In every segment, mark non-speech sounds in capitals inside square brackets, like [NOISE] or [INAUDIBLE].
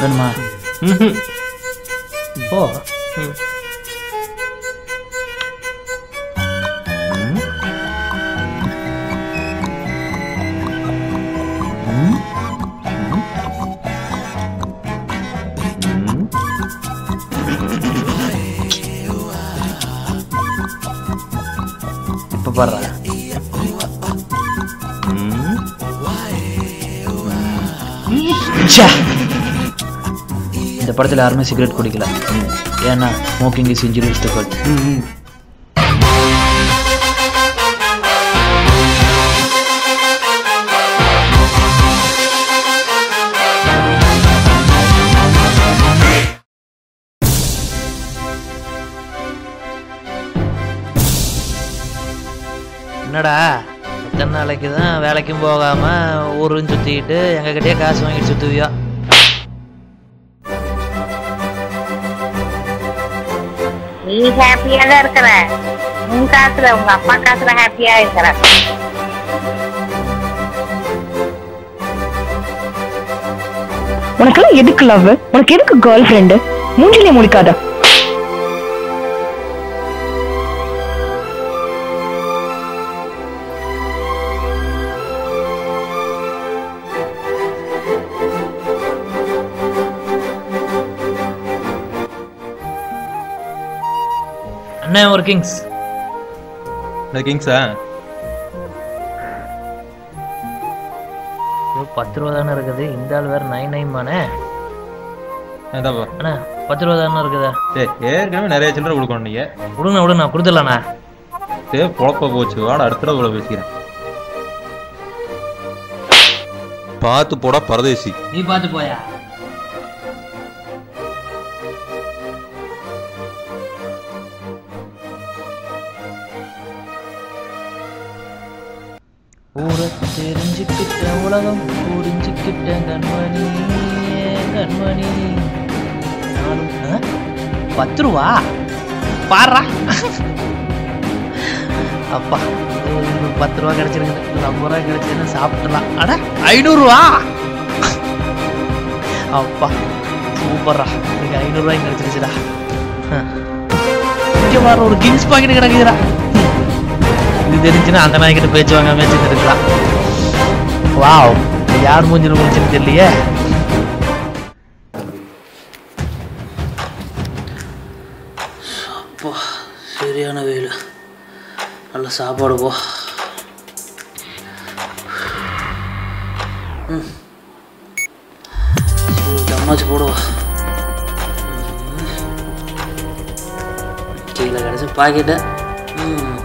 வேணுமா ம்ஹும். ஓ இப்ப பாடுறா இந்த படத்தில் யாருமே சிகரெட் குடிக்கல. ஏன்னா smoking is injurious to health என்னடா எத்தனை நாளைக்கு தான் வேலைக்கும் போகாமல் ஊரும் சுற்றிக்கிட்டு எங்ககிட்டயே காசு வாங்கிட்டு சுற்றுவியோ நீ ஹாப்பியா தான் இருக்கிற. உன் காசுல உங்க அப்பா காசுல ஹாப்பியா இருக்கிற. உனக்கெல்லாம் எதுக்கு லவ் உனக்கு எதுக்கு கேர்ள் ஃப்ரெண்டு மூஞ்சிலே முடிக்காதா அண்ணன் ஒரு கிங்ஸ் இந்த கிங்ஸா பத்து ரூபா தானே இருக்குது. இந்த ஆள் வேற நைன் நைன் மானே அண்ணா பத்து ரூபா தானே இருக்குதா? சரி ஏற்கனவே நிறைய சில்லறை கொடுக்கணும் நீங்க. விடுங்க விடுங்க கொடுத்துடலாண்ணா. சரி பொழப்ப போச்சு. வாட அடுத்த தடவை பேசிக்கிறேன். பார்த்து போடா பரதேசி. நீ பார்த்து போயா? பாடுறா அப்பா ஒரு பத்து ரூபா கிடைச்சிருக்குது. ஒரு ஐம்பது ரூபா கிடைச்சதுன்னு சாப்பிட்டுலாம் அட ஐநூறுரூவா அப்பா சூப்பர்ரா. இன்னைக்கு ஐநூறுரூவாய்க்கு கிடைச்சிருச்சுடா. இங்கே வர ஒரு கிங்ஸ் பாக்கெட் கிடக்குதுடா. இது தெரிஞ்சுன்னா அந்த நாய்கிட்ட பேச்சு வாங்காம வச்சுட்டு இருக்கலாம். வாவ் யார் மூஞ்சில் முடிச்சுன்னு தெரியலையே. சாப்பாடு போ. ம். சரி தம்மாச்சு போடுவா கீழே கிடச்சி பாக்கெட்டு. ம்.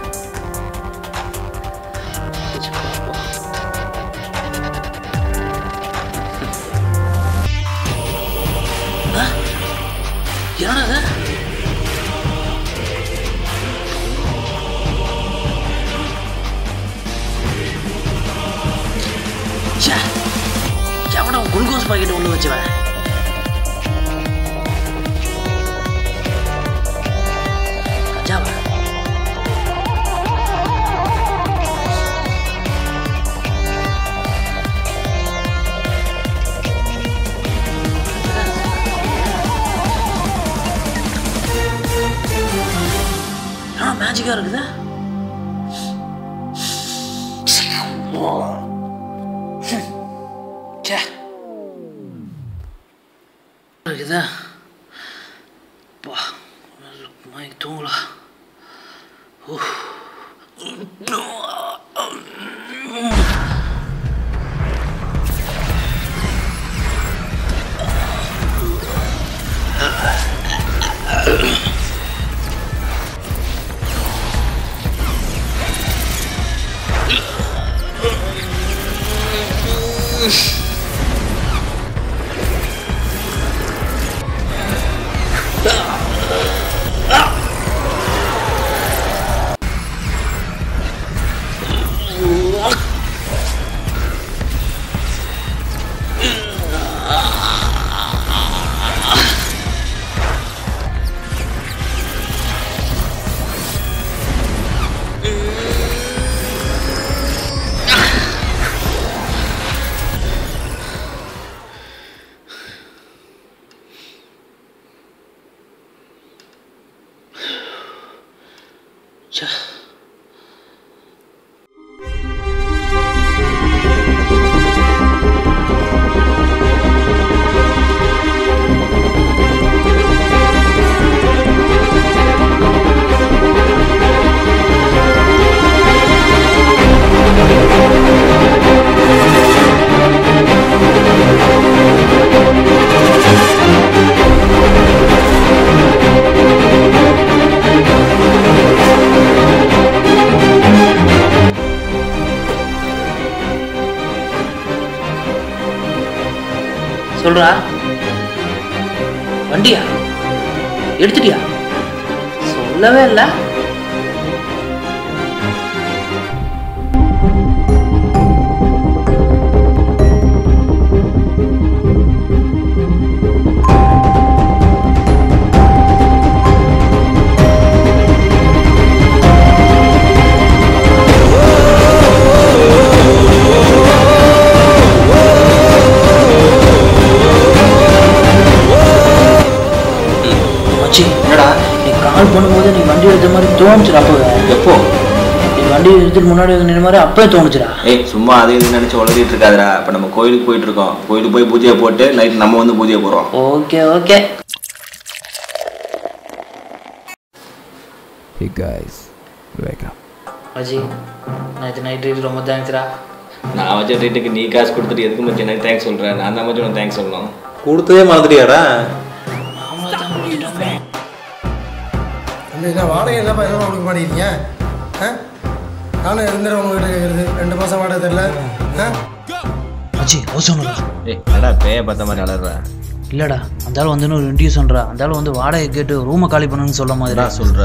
சொல்றா? வண்டியா? எடுத்துட்டியா? சொல்லவே இல்லை. பண்ணும்போது நீ வண்டி எடுத்த மாதிரி தோணுச்சுடா அப்பவே. எப்போ? நீ வண்டி எடுத்துட்டு முன்னாடி வந்து நின்ற மாதிரி அப்பவே தோணுச்சுடா. ஏய் சும்மா அதே இது நினைச்சு உளறிட்டு இருக்காதடா. இப்ப நம்ம கோயிலுக்கு போயிட்டு இருக்கோம். கோயிலுக்கு போய் பூஜையை போட்டு நைட் நம்ம வந்து பூஜையை போறோம் okay okay. Hey guys, wake up. மச்சி நேற்று நைட்டு ரொம்ப தேங்க்ஸ்டா நான் வச்ச ட்ரீட்டுக்கு நீ காசு கொடுத்துட்டு எதுக்கு மச்சி எனக்கு தேங்க்ஸ் சொல்றேன் நான் தான் மச்சி உனக்கு தேங்க்ஸ் சொல்லணும். கொடுத்ததே மறந்துட்டியாடா? என்ன வாடகை என்ன பதினோரு கொடுக்க மாட்டேங்கிறீங்க ஆ? நானும் இருந்துறேன் உங்ககிட்ட கேட்குறது ரெண்டு மாதம் வாடகை தெரில ஆ? மச்சி ஓசோனுடா ஏய் என்னடா பேய பார்த்த மாதிரி அலற? இல்லடா அந்த ஆள் வந்து ஒரு இன்டியூஸ் சொல்றா. அந்த ஆள் வந்து வாடகை கேட்டு ரூமை காலி பண்ணுன்னு சொல்ல மாதிரி. என்ன சொல்ற?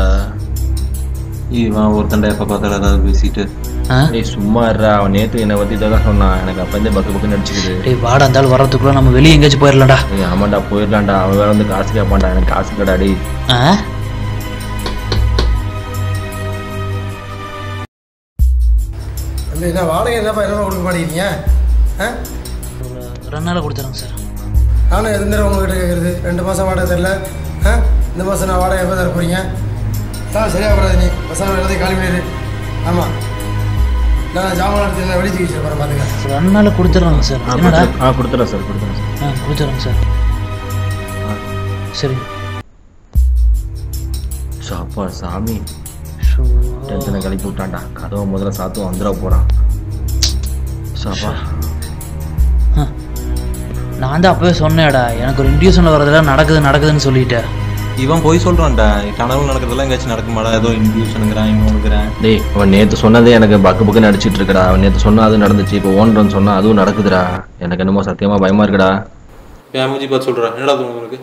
இவன் ஒருத்தண்டா எப்ப பார்த்தாலும் ஏதாவது பேசிட்டு. ஆ? ஏய் சும்மா இருடா அவன் நேத்து என்னை பத்தி தான் சொன்னான் எனக்கு அப்ப இருந்தே பக்கு பக்கு நடிச்சுக்குது டேய் வாடா அந்த ஆள் வர்றதுக்குள்ள நம்ம வெளியே எங்கேயாச்சும் போயிடலாம்டா ஏய் ஆமாண்டா போயிடலாம்டா அவன் வேற வந்து காசு கேட்பான்டா எனக்கு காசு கடா டேய். ஆ தம்பி என்ன வாடகை என்ன பதினோரு கொடுக்க மாட்டேங்கிறீங்க. ஆ? ரெண்டு நாள் கொடுத்துறேங்க சார். நானும் இருந்துறேன் உங்ககிட்ட கேட்குறது ரெண்டு மாதம் வாடகை தெரில ஆ? இந்த மாதம் நான் வாடகை எப்போ தர போகிறீங்க தான் சரியாக போடாது நீ. பசங்க எல்லாத்தையும் காலி பண்ணிடு. ஆமாம் நான் ஜாமான் எடுத்து வெளியே தூக்கி வச்சிருப்பேன் பார்த்துக்க ரெண்டு நாள் கொடுத்துட்றாங்க சார். என்னடா? ஆ கொடுத்துறேன் சார் கொடுத்துறேன் சார். ஆ கொடுத்துட்றேங்க சார். சரி. சாப்பா சாமி. ஷோ. டென்ஷனை கிளப்பி விட்டான்டா. கதவை முதல்ல சாத்தும் வந்துட போறான். சாப்பா. நான் தான் அப்பவே சொன்னேடா எனக்கு ஒரு இன்டியூஷனில் வரதெல்லாம் நடக்குது நடக்குதுன்னு சொல்லிட்டேன். இவன் போய் சொல்றான்டா. கனவு நடக்கிறதெல்லாம் எங்கேயாச்சும் நடக்குமாடா? ஏதோ இன்டியூஷனுங்கிறான் இன்னொன்னுங்கிறான் டேய் அவன் நேத்து சொன்னதே எனக்கு பக்கு பக்கு நடிச்சிட்டு இருக்கடா. அவன் நேத்து சொன்னா அது நடந்துச்சு இப்போ ஓன்றன்னு சொன்னா அதுவும் நடக்குதுடா. எனக்கு என்னமோ சத்தியமா பயமா இருக்குடா. என் மூஞ்சி பார்த்து சொல்கிறேன் என்னடா உனக்கு?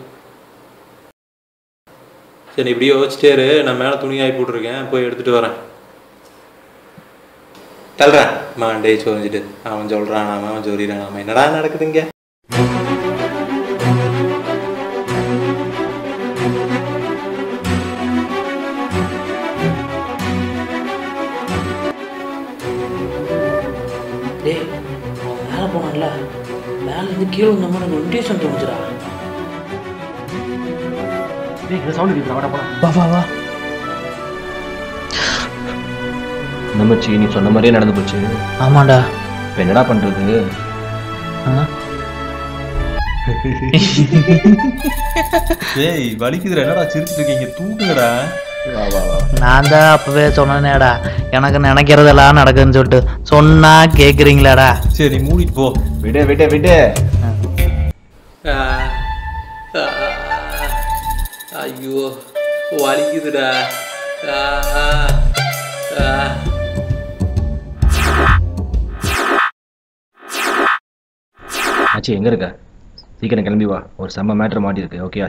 சரி இப்படியே வச்சுட்டே இரு. நான் மேலே துணி போட்டிருக்கேன். போய் எடுத்துட்டு வரேன். தள்ளுறேன் மாண்டே சோதிச்சுட்டு அவன் சொல்கிறான் அவன் சொல்லிடுறான். நாம என்னடா நடக்குதுங்க டேய் அவன் மேலே போனான்ல. மேலே இருந்து கீழே வந்த மாதிரி தோணுச்சுடா. வா வா வா. நம்மச்சி நீ சொன்ன மாதிரியே நடந்து போச்சு? இப்போ என்னடா பண்றது? ஏய் [LAUGHS] வலிக்குதுடா. என்னடா சிரிச்சிட்டு இருக்கீங்க? தூக்குங்கடா நான் தான் அப்பவே சொன்னேனேடா. எனக்கு நினைக்கிறதெல்லாம் நடக்குதுன்னு சொல்லிட்டு சொன்னா கேக்குறீங்களாடா. சரி மூடிட்டு போ. விடு விடு விடு. ஐயோ வலிக்குதுடா ஆச்சு எங்க இருக்க? சீக்கிரம் கிளம்பி வா. ஒரு செம்ம மேட்ரு மாட்டிருக்கு ஓகே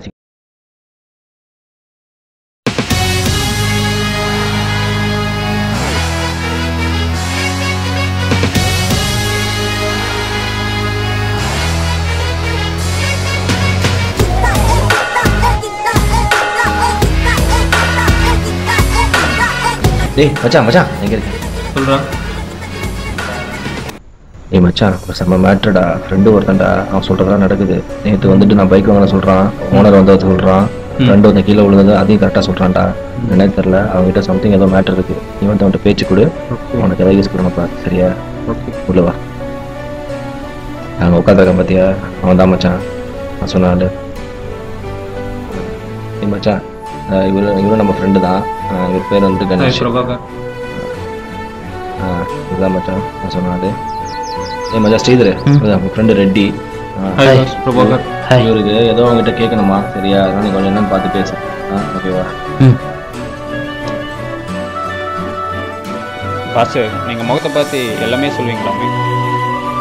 டேய் மச்சான் மச்சான் எங்க இருக்க சொல்கிறான் ஏய் மச்சான் செம்ம மேட்ருடா. ஃப்ரெண்டு ஒருத்தன்டா அவன் சொல்றதெல்லாம் நடக்குது. நேற்று வந்துட்டு நான் பைக் வாங்கின சொல்றான். ஓனர் வந்தது சொல்றான். ரெண்டு வந்து கீழே விழுந்தது அதையும் கரெக்டாக சொல்கிறான்டா என்னன்னு தெரில அவங்ககிட்ட சம்திங் ஏதோ மேட்டர் இருக்கு. நீ வந்து அவன்கிட்ட பேச்சு கொடு. உனக்கு எதாவது யூஸ் பண்ணப்பா சரியா? உள்ள வா. நாங்கள் உட்காந்துருக்கேன் பார்த்தியா அவன் தான் மச்சான். நான் ஏய் மச்சான். இவரு இவரும் நம்ம ஃப்ரெண்டு தான். இவர் பேர் வந்துட்டு கணேஷ். ஆ இதுதான் மச்சான் நான் சொன்னாடு ஏய் மச்சான் ஸ்ரீதர். உங்கள் ஃப்ரெண்டு ரெட்டி. இவருக்கு ஏதோ அவங்ககிட்ட கேட்கணுமா? சரியா? அதனால நீ கொஞ்சம் என்னன்னு பார்த்து பேசு. ஆ ஓகேவா பாஸ் நீங்கள் முகத்தை பார்த்து எல்லாமே சொல்லுவீங்களாமே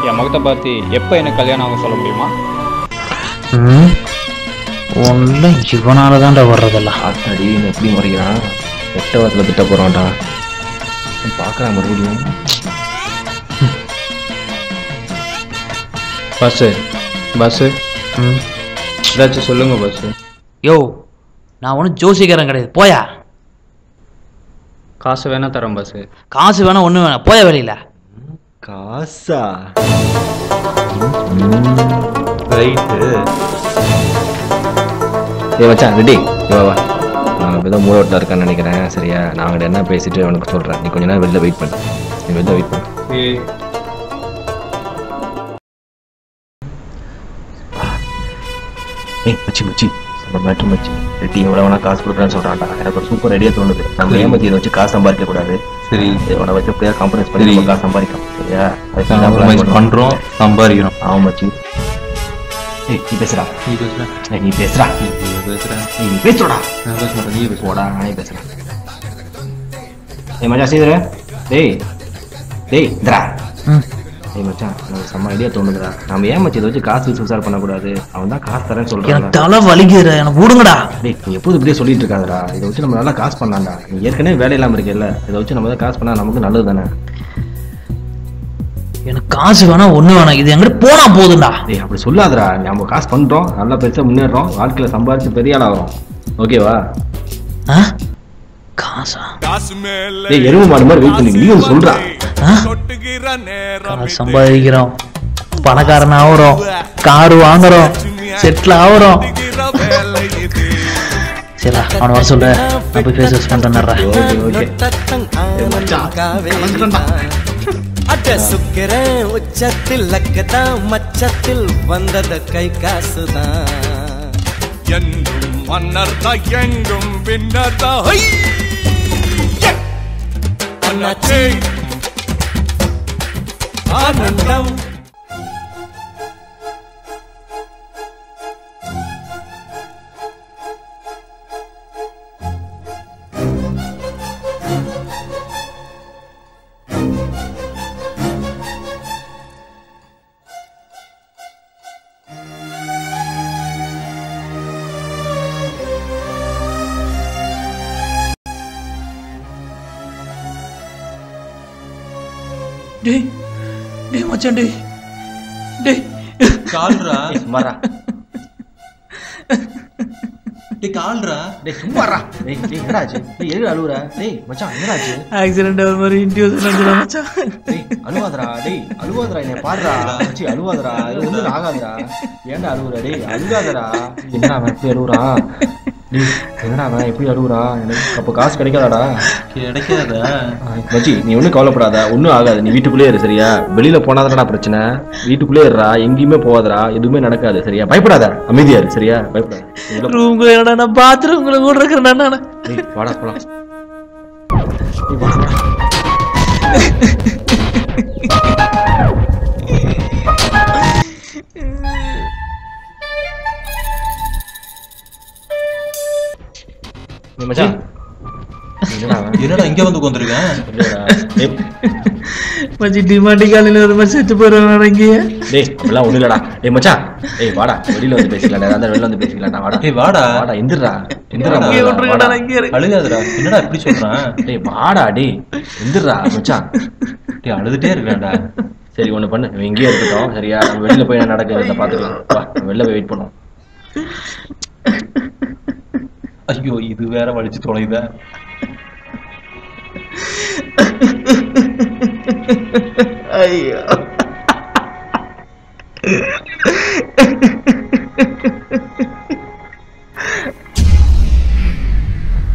என் முகத்தை பார்த்து எப்போ எனக்கு கல்யாணம் ஆகும் சொல்ல முடியுமா? ஒன்றும் இவனால தான்டா வர்றதெல்லாம். ஆத்தாடி எப்படி முறைக்கிறான்? எட்ட வாரத்தில் திட்ட போகிறான்டா பார்க்குறான் மறுபடியும் பஸ்ஸு பஸ்ஸு ம் ஏதாச்சும் சொல்லுங்க பஸ்ஸு யோ நான் ஒன்றும் ஜோசிக்காரன் கிடையாது போயா காசு வேணா தரேன் பஸ்ஸு காசு வேணா ஒன்றும் வேணாம் போயா வெளியில காசா ரைட்டு ஏய் மச்சான் ரெடி வா வா நான் ஏதோ மூடோட்டில் இருக்கான்னு நினைக்கிறேன். சரியா? நான் அவங்கள்ட்ட என்ன பேசிட்டு உனக்கு சொல்கிறேன் நீ கொஞ்ச நேரம் வெளில வெயிட் பண்ணு. நீ வெளில வெயிட் பண்ணு. ஏய் மச்சி மச்சி. நம்ம மேட்ரு மச்சி. ரெட்டி எவ்வளோ வேணா காசு கொடுக்குறேன்னு சொல்கிறான்டா எனக்கு ஒரு சூப்பர் ஐடியா தோணுது. நம்ம ஏமாத்தி இதை வச்சு காசு சம்பாதிக்க கூடாது. சரி. உன வச்சு எப்படியா காம்பரன்ஸ் பண்ணி காசு சம்பாதிக்கலாம். சரியா? அதுக்கு. பண்றோம் சம்பாதிக்கிறோம். ஆமா மச்சி. நீ பேசுடா. நீ பேசுற நீ பேசுடா. நீ பேசுற நீ பேசுடா. நான் பேச மாட்டேன் நீ பேச போடா நானே பேசுறேன். ஏய் மச்சான் சீதர டேய் டேய் இந்தரா ஏய் மச்சான் எனக்கு செம்ம ஐடியா தோணுதுடா. நம்ம ஏன் மச்சி இதை வச்சு காசு வச்சு பண்ணக்கூடாது? அவன் தான் காசு தரேன்னு எனக்கு சொல்றான் தலை வலிக்குதுடா எனக்கு விடுங்கடா டேய் நீ எப்போது இப்படியே சொல்லிட்டு இருக்காதடா. இதை வச்சு நம்ம நல்லா காசு பண்ணலாம்டா. நீ ஏற்கனவே வேலை இல்லாம இருக்கேல்ல இதை வச்சு நம்ம தான் காசு பண்ணா நமக்கு நல்லது தானே எனக்கு காசு வேணா ஒண்ணு வேணாம் இது எங்கிட்ட போனா போதும்டா. டேய் அப்படி சொல்லாதடா. நம்ம காசு பண்றோம் நல்லா பெருசா முன்னேறோம் வாழ்க்கையில சம்பாதிச்சு பெரிய ஆள் ஆகிறோம் ஓகேவா? ஆ? காசா? டேய் எருவு மாடு மாதிரி வெயிட் பண்ணி. நீ சொல்றா. ஆ? காசு சம்பாதிக்கிறோம். பணக்காரன் ஆகுறோம். கார் வாங்குறோம். செட்டில் ஆகுறோம். சரிடா அவனை வர சொல்லு. நான் போய் ஃபேஸ் வாஷ் பண்ணிட்டு ஓகே ஓகே. அட சுக்கிறேன் உச்சத்தில் லக்கதான் மச்சத்தில் வந்தது கை காசுதான். என்றும் மன்னர்தா எங்கும் விண்ணர்தா அண்ணாச்சி! ஆனந்தம் மச்சான் டேய். டேய். கால்ரா சும்மாரா டேய் கால்ரா டேய் சும்மாரா டேய் டேய் என்னடாச்சு டேய் எதுக்கு அழுவுற? டேய் மச்சான் என்னடாச்சு ஆக்சிடென்ட் ஆகிற மாதிரி இன்டியூஸ் மச்சான். டேய் அழுவாதடா டேய் அழுவாதடா என்னை பாடுறா. மச்சி அழுவாதடா. இது ஒன்றும் ஆகாதடா. ஏன்டா அழுவுற? டேய் அழுகாதடா. என்னடா எப்படி அழுவுறான்? டேய் என்னடா அவன் எப்படி அழுவுறான் எனக்கு அப்போ காசு கிடைக்காதாடா? கிடைக்காதா? மச்சி நீ ஒன்றும் கவலைப்படாத. ஒன்றும் ஆகாது. நீ வீட்டுக்குள்ளே இரு சரியா? வெளியில போனாதானடா பிரச்சனை. வீட்டுக்குள்ளே இருடா. எங்கேயுமே போகாதடா. எதுவுமே நடக்காது சரியா? பயப்படாத. அமைதியா இரு சரியா? பயப்படாத. ரூம்குள்ள என்னடா நான் பாத்ரூம்குள்ள கூட இருக்கிறேன்டா நான் டேய் வாடா போலாம். டேய், வாடா, [LAUGHS] மச்சான் என்னடா இங்க வந்து. டேய், மச்சி டிமாண்டி காலையில் ஒரு மாதிரி செத்து போயிடுவாங்க இங்கேயே. டேய் அதெல்லாம் ஒண்ணும் இல்லடா. டேய் மச்சான் டேய் வாடா. வெளியில வந்து பேசிக்கலாம் ஏதாவது வெளியில வந்து பேசிக்கலாம்டா. வாடா. டேய் வாடா. வாடா எந்திரா எந்திரா வாடா. இங்கே முதல்ல, விட்டுருங்கடா வாடா. நான் இங்கே இருக்கேன் அழுகாதடா. என்னடா இப்படி சொல்றான்? டேய் வாடா டேய். எந்திரா மச்சான் டேய் அழுதுட்டே இருக்கேன்டா. சரி ஒண்ணு பண்ணு. இவன் இங்கேயே இருக்கட்டும். சரியா? நம்ம வெளியில போய் என்ன நடக்குறத பாத்துக்கலாம் வா வெளில போய் வெயிட் பண்ணுவோம். ஐயோ இது வேற வலிச்சு தொலைத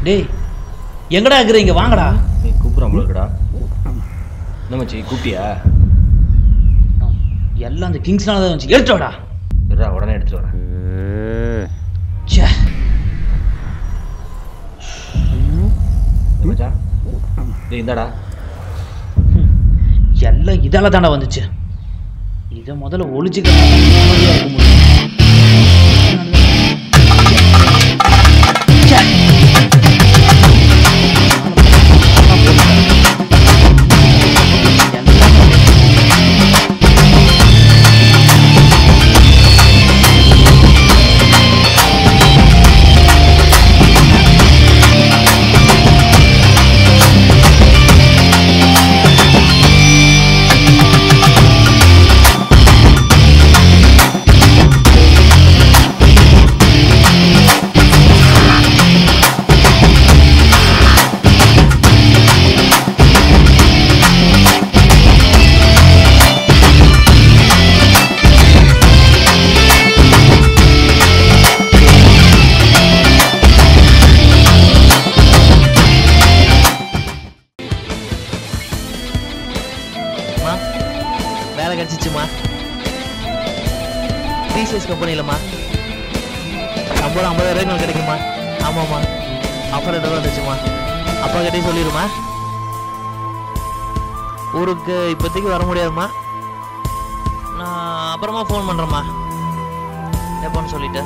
டேய் எங்கடா இருக்கிறீங்க வாங்கடா நீ கூப்பிட்றாங்களா நம்ம கூப்பியா எல்லாம் அந்த கிங்ஸ்னால தான் வந்துச்சு எடுத்துடா இந்தடா. எல்லாம் இதால் தாண்டா வந்துச்சு. இதை முதல்ல ஒழிச்சுக்க ஊருக்கு இப்போதைக்கு வர முடியாதுமா நான் அப்புறமா ஃபோன் பண்ணுறேம்மா எப்போன்னு சொல்லிவிட்டு